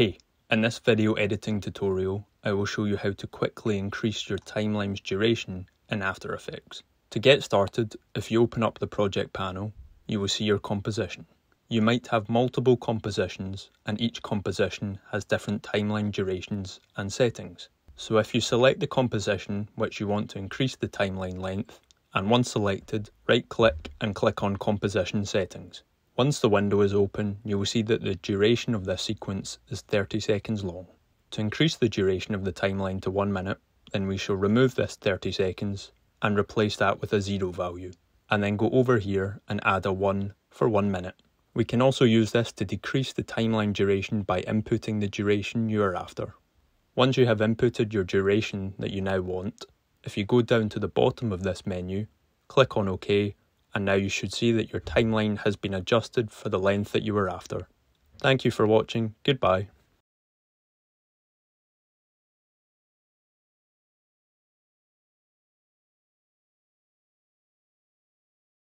Hey, in this video editing tutorial, I will show you how to quickly increase your timeline's duration in After Effects. To get started, if you open up the project panel, you will see your composition. You might have multiple compositions and each composition has different timeline durations and settings. So if you select the composition which you want to increase the timeline length, and once selected, right click and click on composition settings. Once the window is open, you will see that the duration of this sequence is 30 seconds long. To increase the duration of the timeline to 1 minute, then we shall remove this 30 seconds and replace that with a 0 value, and then go over here and add a 1 for 1 minute. We can also use this to decrease the timeline duration by inputting the duration you are after. Once you have inputted your duration that you now want, if you go down to the bottom of this menu, click on OK and now you should see that your timeline has been adjusted for the length that you were after. Thank you for watching, goodbye.